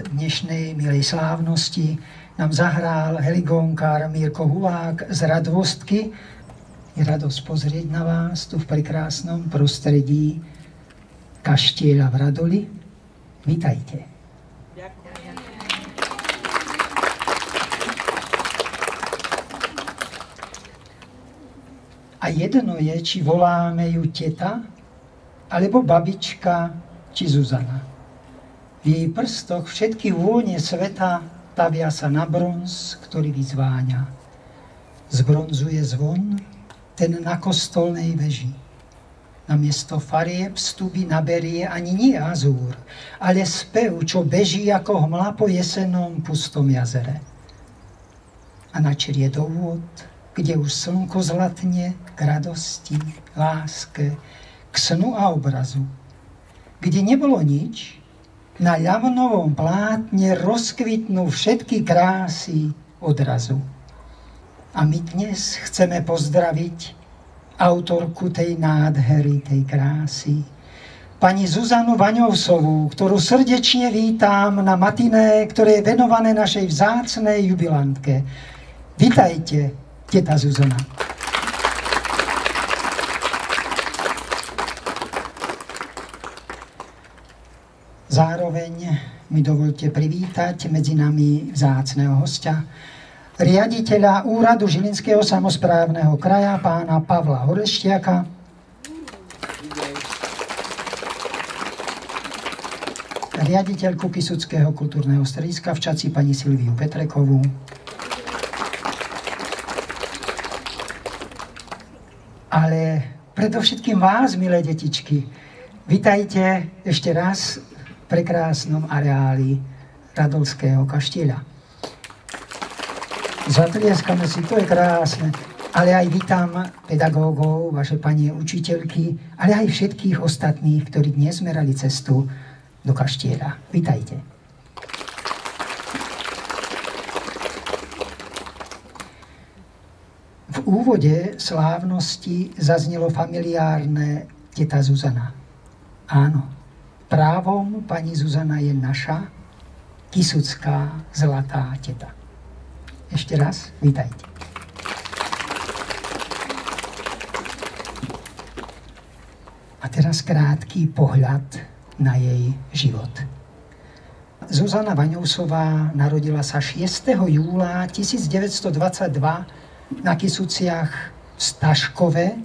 dnešnej milej slávnosti. Nám zahrál heligónkár Mírko Hulák z Radvostky. Je radosť pozrieť na vás tu v prekrásnom prostredí kaštieľa v Radoli. Vítajte. A jedno je, či voláme ju teta, alebo babička, či Zuzana. V jej prstoch všetky vône sveta tavia sa na bronz, ktorý vyzváňa. Z bronzu je zvon, ten na kostolnej veži. Na miesto farie vstupy naberie ani nie azúr, ale spev, čo beží ako hmla po jesenom pustom jazere. A na črie dovôd, kde už slnko zlatne k radosti, láske, k snu a obrazu. Kde nebolo nič, na ľavnovom plátne rozkvitnú všetky krásy odrazu. A my dnes chceme pozdraviť autorku tej nádhery, tej krásy, pani Zuzanu Vaňovsovú, ktorú srdečne vítam na matiné, ktoré je venované našej vzácnej jubilantke. Vítajte, teta Zuzana. Zároveň mi dovolte privítať medzi nami vzácného hostia, riaditeľa Úradu Žilinského samozprávneho kraja, pána Pavla Horeštiaka, riaditeľku Kisuckého kultúrneho strediska v Čaci pani Silviu Petrekovú, ale predovšetkým vás, milé detičky, Vitajte ešte raz prekrásnom areáli Radolského kaštieľa. Zatlieskame si, to je krásne. Ale aj vítam pedagógov, vaše pani učiteľky, ale aj všetkých ostatných, ktorí dnes merali cestu do kaštieľa. Vítajte. V úvode slávnosti zaznelo familiárne teta Zuzana. Áno, právom pani Zuzana je naša kisucká zlatá teta. Ešte raz, vítajte. A teraz krátky pohľad na jej život. Zuzana Vaňousová narodila sa 6. júla 1922 na Kisuciach v Staškove.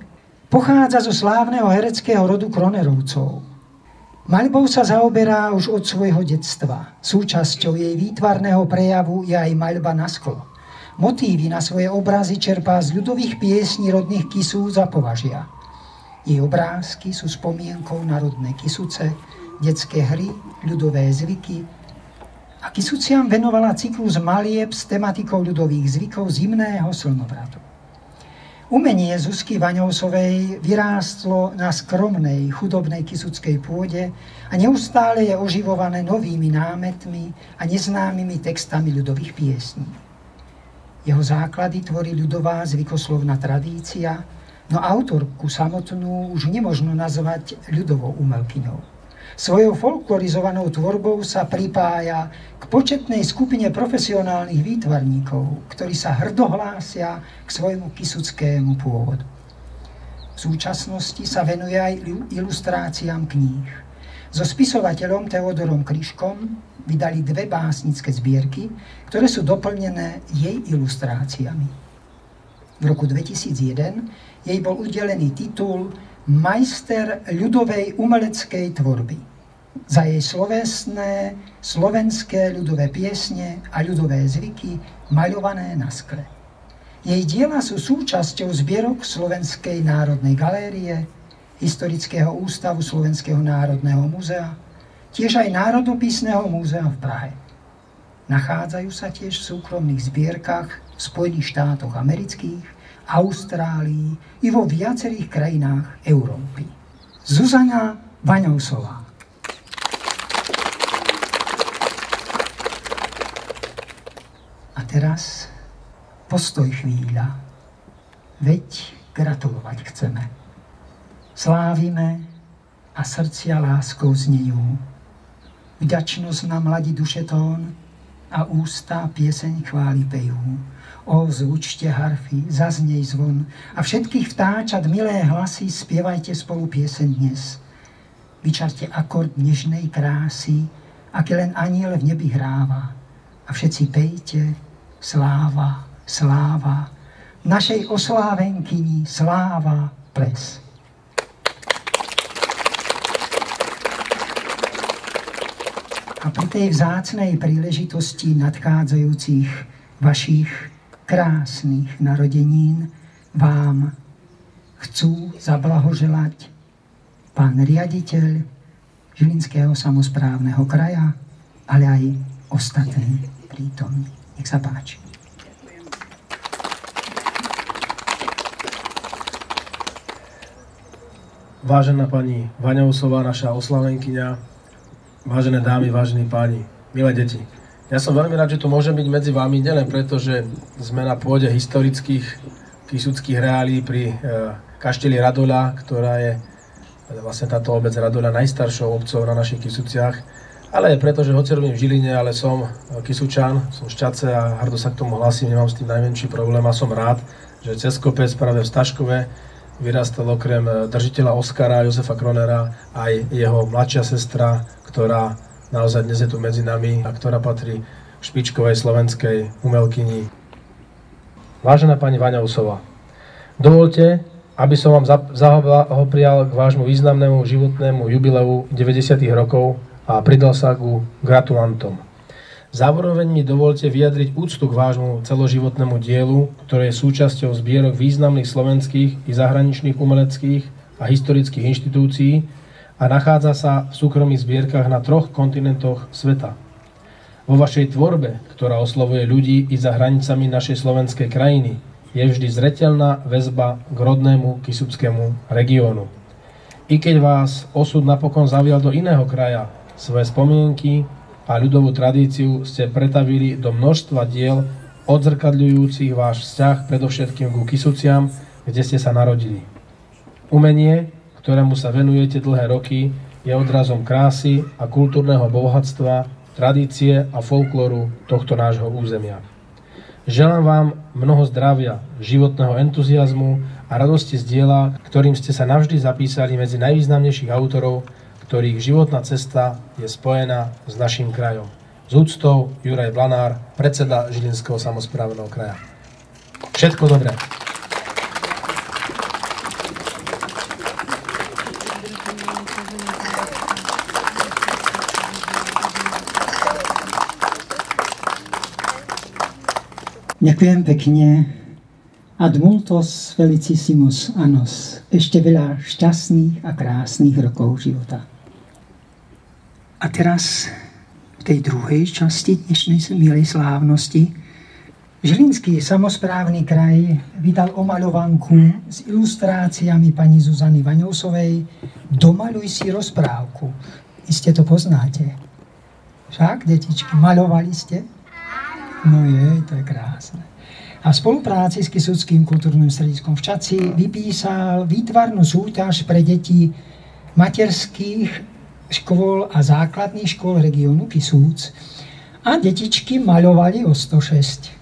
Pochádza zo slávneho hereckého rodu Kronerovcov. Maľbou sa zaoberá už od svojho detstva. Súčasťou jej výtvarného prejavu je aj maľba na sklo. Motívy na svoje obrazy čerpá z ľudových piesní rodných Kisú za považia. Jej obrázky sú spomienkou na rodné Kisuce, detské hry, ľudové zvyky a Kisuciam venovala cyklus malieb s tematikou ľudových zvykov zimného slnovratu. Umenie Zuzky Vaňovsovej vyrástlo na skromnej, chudobnej kisuckej pôde a neustále je oživované novými námetmi a neznámymi textami ľudových piesní. Jeho základy tvorí ľudová zvykoslovná tradícia, no autorku samotnú už nemožno nazvať ľudovou umelkyňou. Svojou folklorizovanou tvorbou sa pripája k početnej skupine profesionálnych výtvarníkov, ktorí sa hrdohlásia k svojmu kisuckému pôvodu. V súčasnosti sa venuje aj ilustráciám kníh. So spisovateľom Teodorom Kryškom vydali dve básnické zbierky, ktoré sú doplnené jej ilustráciami. V roku 2001 jej bol udelený titul majster ľudovej umeleckej tvorby. Za jej slovesné, slovenské ľudové piesne a ľudové zvyky maľované na skle. Jej diela sú súčasťou zbierok Slovenskej národnej galérie, Historického ústavu Slovenského národného múzea, tiež aj Národopisného múzea v Prahe. Nachádzajú sa tiež v súkromných zbierkach v Spojených štátoch amerických Austrálii i vo viacerých krajinách Európy. Zuzana Vaňousová. A teraz postoj chvíľa. Veď gratulovať chceme. Slávime a srdcia láskou znejú. Vďačnosť na mladí duše tón a ústa pieseň chváli pejú. O, zúčte harfy, zaznej zvon a všetkých vtáčat milé hlasy spievajte spolu pieseň dnes. Vyčarte akord nežnej krásy, aké len aniel v nebi hráva. A všetci pejte sláva, sláva, našej oslávenkyni sláva ples. A pri tej vzácnej príležitosti nadchádzajúcich vašich krásnych narodenín vám chcú zablahoželať pán riaditeľ Žilinského samozprávneho kraja, ale aj ostatní prítomní. Nech sa páči. Vážená pani Vaňovsová, naša oslavenkyňa, vážené dámy, vážení páni, milé deti. Ja som veľmi rád, že tu môžem byť medzi vami, nielen preto, že sme na pôde historických kisuckých reálí pri e, kašteli Radoľa, ktorá je e, vlastne táto obec Radoľa najstaršou obcov na našich Kisuciach, ale aj preto, že hoci robím v Žiline, ale som e, Kisučan, som šťace a hrdo sa k tomu hlasím, nemám s tým najmenší problém a som rád, že cez kopec práve v Staškove vyrastal okrem držiteľa Oscara Josefa Kronera aj jeho mladšia sestra, ktorá naozaj dnes je tu medzi nami a ktorá patrí špičkovej slovenskej umelkyni. Vážená pani Vaňausová, dovolte, aby som vám zahoprial k vášmu významnému životnému jubileu 90. rokov a pridal sa ku gratulantom. Zároveň mi dovolte vyjadriť úctu k vášmu celoživotnému dielu, ktoré je súčasťou zbierok významných slovenských i zahraničných umeleckých a historických inštitúcií a nachádza sa v súkromných zbierkach na troch kontinentoch sveta. Vo vašej tvorbe, ktorá oslovuje ľudí i za hranicami našej slovenskej krajiny, je vždy zretelná väzba k rodnému kisuckému regiónu. I keď vás osud napokon zavial do iného kraja, svoje spomienky, a ľudovú tradíciu ste pretavili do množstva diel odzrkadľujúcich váš vzťah predovšetkým ku Kisuciam, kde ste sa narodili. Umenie, ktorému sa venujete dlhé roky, je odrazom krásy a kultúrneho bohatstva, tradície a folklóru tohto nášho územia. Želám vám mnoho zdravia, životného entuziasmu a radosti z diela, ktorým ste sa navždy zapísali medzi najvýznamnejších autorov ktorých životná cesta je spojená s našim krajom. Z úctou Juraj Blanár, predseda Žilinského samozprávneho kraja. Všetko dobré. Ďakujem pekne. Ad multos felicissimus anos. Ešte veľa šťastných a krásnych rokov života. A teraz v tej druhej časti dnešnej milej slávnosti Žilinský samozprávny kraj vydal omaľovanku s ilustráciami pani Zuzany Vaňousovej Domaluj si rozprávku. Iste to poznáte. Však, detičky, maľovali ste? No je, to je krásne. A v spolupráci s Kisuckým kultúrnym strediskom v Čaci vypísal výtvarnú súťaž pre deti materských škôl a základných škôl regiónu Kisúc a detičky maľovali o 106.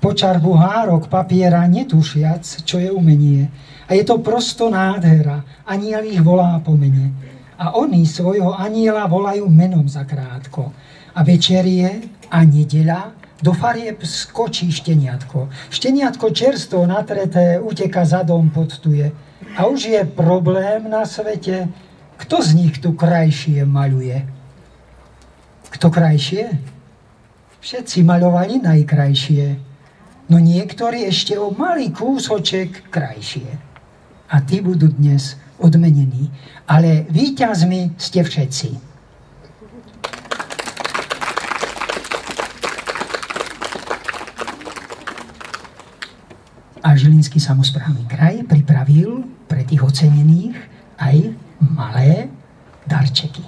Počarbu hárok papiera netušiac, čo je umenie. A je to prosto nádhera. Aniel ich volá po mene. A oni svojho aniela volajú menom zakrátko. A večerie a nedeľa do farieb skočí šteniatko. Šteniatko čerstvo natreté uteka zadom podtuje. A už je problém na svete, kto z nich tu krajšie maľuje? Kto krajšie? Všetci maľovali najkrajšie, no niektorí ešte o malý kúsoček krajšie. A tí budú dnes odmenení. Ale víťazmi ste všetci. A Žilinský samozprávny kraj pripravil pre tých ocenených aj malé darčeky.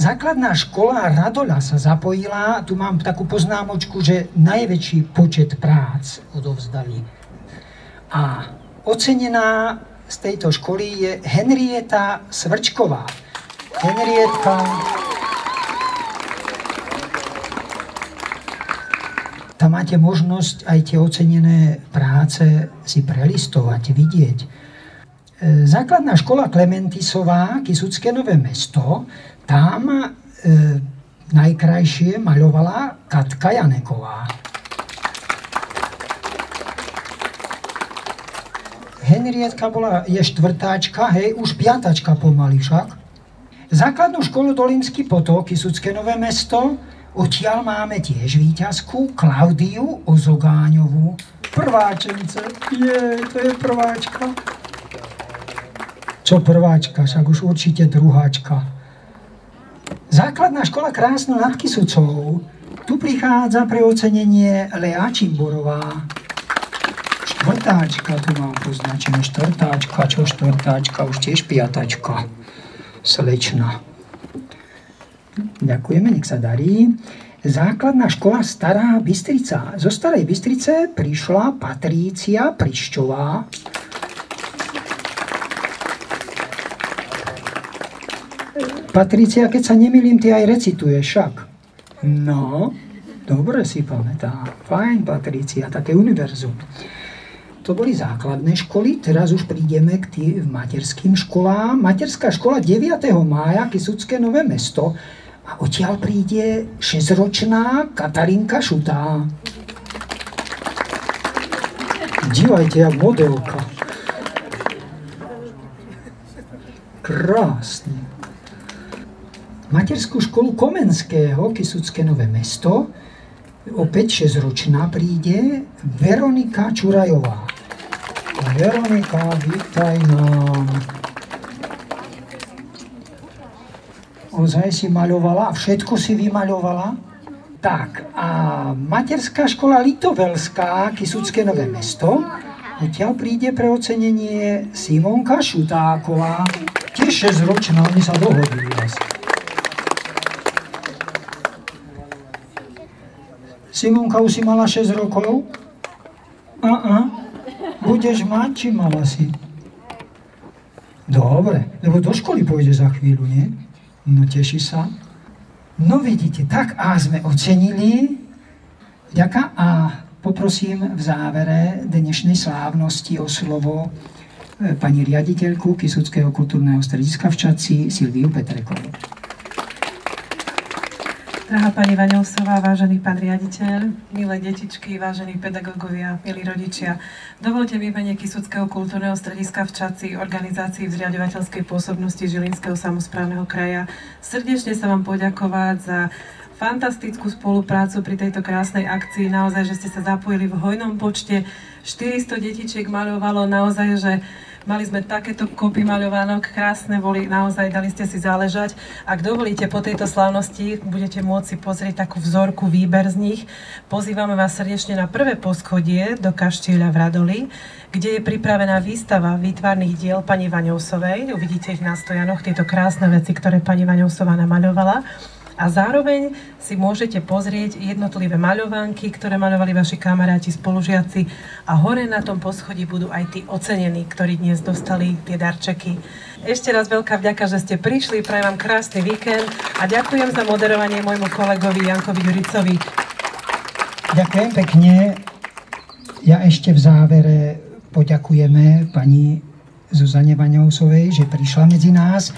Základná škola Radola sa zapojila, tu mám takú poznámočku, že najväčší počet prác odovzdali. A ocenená z tejto školy je Henrieta Svrčková. Henrietka máte možnosť aj tie ocenené práce si prelistovať, vidieť. E, základná škola Klementisová, Kisucké nové mesto, tam e, najkrajšie maľovala Katka Janeková. Henrietka bola, je štvrtáčka, hej, už piatačka pomaly však. Základnú školu Dolinský potok, Kisucké nové mesto, Odtiaľ máme tiež výťazku Klaudiu Ozogáňovú. Prváčence. Je, to je prváčka. Čo prváčka, však už určite druháčka. Základná škola Krásno nad Kisucou. Tu prichádza pre ocenenie Lea Čimborová. Štvrtáčka, tu mám poznačené štvrtáčka, čo štvrtáčka, už tiež piatačka. Slečna. Ďakujeme, nech sa darí. Základná škola Stará Bystrica. Zo Starej Bystrice prišla Patrícia Prišťová. Patrícia, keď sa nemýlim, ty aj recituješ však. No, dobre si pamätá. Fajn, Patrícia, také univerzum. To boli základné školy, teraz už prídeme k tým materským školám. Materská škola 9. mája, Kisucké nové mesto, a odtiaľ príde 6-ročná Katarinka Šutá. Dívajte, jak modelka. Krásne. Materskú školu Komenského, Kisucké nové mesto, opäť 6-ročná príde Veronika Čurajová. Veronika, vítaj nám. Ozaj si maľovala a všetko si vymaľovala. Tak, a materská škola Litovelská, Kisucké nové mesto, odtiaľ príde pre ocenenie Simonka Šutáková, tiež 6 ročná, oni sa dohodli vlastne. Simonka už si mala 6 rokov? A, a, budeš mať, či mala si? Dobre, lebo do školy pôjde za chvíľu, nie? No teší sa. No vidíte, tak a sme ocenili. Ďaká a poprosím v závere dnešnej slávnosti o slovo e, pani riaditeľku Kisuckého kultúrneho strediska v Čaci Silviu Petrekovú. Drahá pani Vaňovsová, vážený pán riaditeľ, milé detičky, vážení pedagógovia, milí rodičia, dovolte mi mene Kisuckého kultúrneho strediska v Čaci, organizácii vzriadovateľskej pôsobnosti Žilinského samozprávneho kraja, srdečne sa vám poďakovať za fantastickú spoluprácu pri tejto krásnej akcii. Naozaj, že ste sa zapojili v hojnom počte. 400 detičiek maľovalo naozaj, že Mali sme takéto kopy maľovánok, krásne boli, naozaj dali ste si záležať. Ak dovolíte, po tejto slávnosti budete môcť si pozrieť takú vzorku, výber z nich. Pozývame vás srdečne na prvé poschodie do kaštieľa v Radoli, kde je pripravená výstava výtvarných diel pani Vaňovsovej. Uvidíte ich na stojanoch, tieto krásne veci, ktoré pani Vaňovsová namaľovala a zároveň si môžete pozrieť jednotlivé maľovánky, ktoré maľovali vaši kamaráti, spolužiaci a hore na tom poschodí budú aj tí ocenení, ktorí dnes dostali tie darčeky. Ešte raz veľká vďaka, že ste prišli, prajem vám krásny víkend a ďakujem za moderovanie môjmu kolegovi Jankovi Juricovi. Ďakujem pekne. Ja ešte v závere poďakujeme pani Zuzane Vaňousovej, že prišla medzi nás.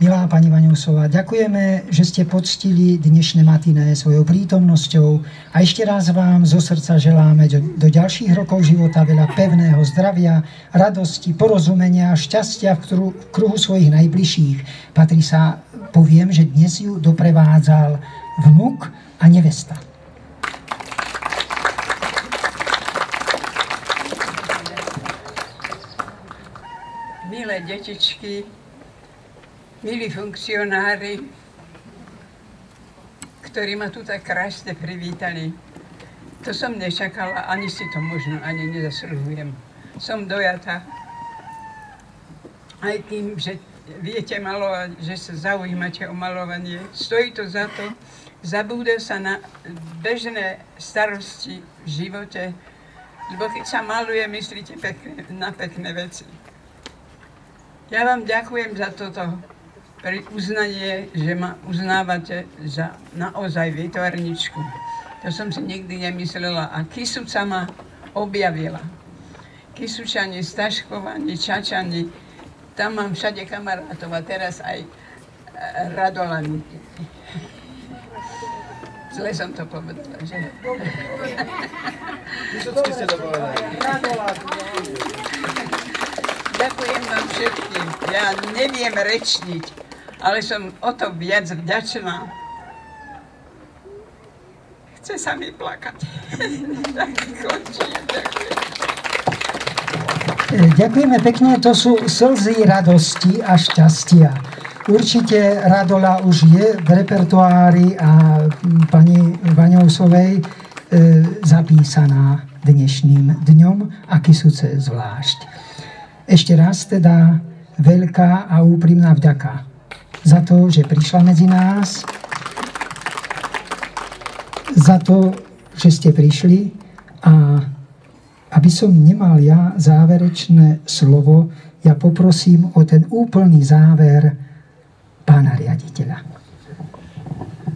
Milá pani Vaňusová, ďakujeme, že ste poctili dnešné matiné svojou prítomnosťou a ešte raz vám zo srdca želáme do, do ďalších rokov života veľa pevného zdravia, radosti, porozumenia šťastia v kruhu, v kruhu svojich najbližších. Patrí sa, poviem, že dnes ju doprevádzal vnuk a nevesta. Milé detičky, milí funkcionári, ktorí ma tu tak krásne privítali. To som nečakala, ani si to možno ani nezasluhujem. Som dojata aj tým, že viete malovať, že sa zaujímate o malovanie. Stojí to za to, zabúda sa na bežné starosti v živote, lebo keď sa maluje, myslíte pekne, na pekné veci. Ja vám ďakujem za toto pri uznanie, že ma uznávate za naozaj výtvarničku. To som si nikdy nemyslela. A Kisuca ma objavila. Kisučani, Staškovani, Čačani, tam mám všade kamarátov a teraz aj e, Radolani. Zle som to povedala, že? Vysocky ste to povedali. Ďakujem vám všetkým. Ja neviem rečniť, ale som o to viac vďačná. Chce sa mi plakať. tak končím. Ďakujem. E, Ďakujeme pekne, to sú slzy radosti a šťastia. Určite Radola už je v repertoári a pani Vaňousovej e, zapísaná dnešným dňom a Kisuce zvlášť. Ešte raz teda veľká a úprimná vďaka za to, že prišla medzi nás, za to, že ste prišli a aby som nemal ja záverečné slovo, ja poprosím o ten úplný záver pána riaditeľa.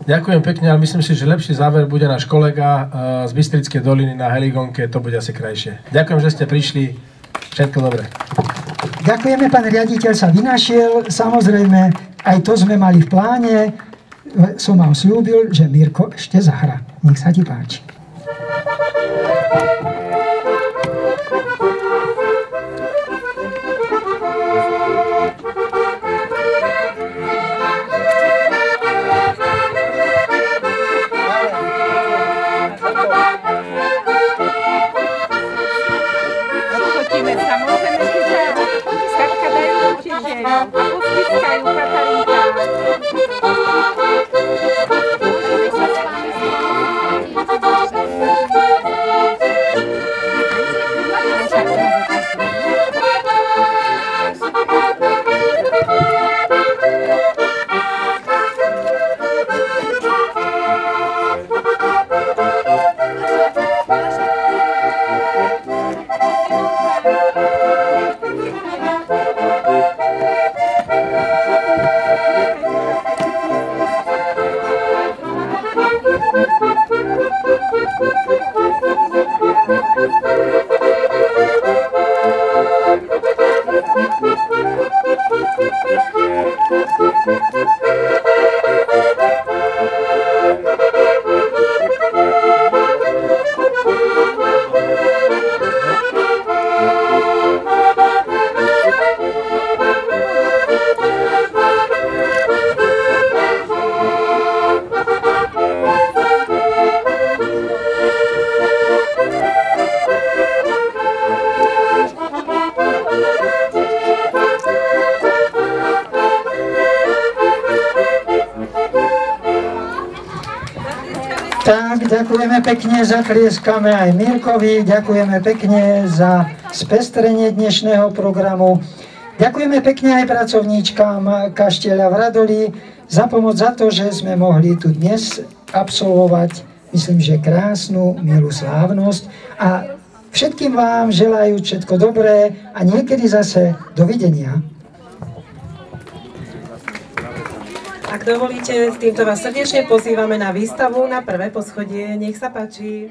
Ďakujem pekne, ale myslím si, že lepší záver bude náš kolega eh, z Bystrickej doliny na Heligonke, to bude asi krajšie. Ďakujem, že ste prišli. Všetko dobré. Ďakujeme, pán riaditeľ sa vynašiel. Samozrejme, aj to sme mali v pláne. Som vám slúbil, že Mirko ešte zahra. Nech sa ti páči. Tak, ďakujeme pekne, zatlieskame aj Mirkovi, ďakujeme pekne za spestrenie dnešného programu. Ďakujeme pekne aj pracovníčkám Kaštieľa v Radoli za pomoc za to, že sme mohli tu dnes absolvovať, myslím, že krásnu, milú slávnosť. A všetkým vám želajú všetko dobré a niekedy zase dovidenia. Ak dovolíte, týmto vás srdečne pozývame na výstavu na prvé poschodie. Nech sa páči.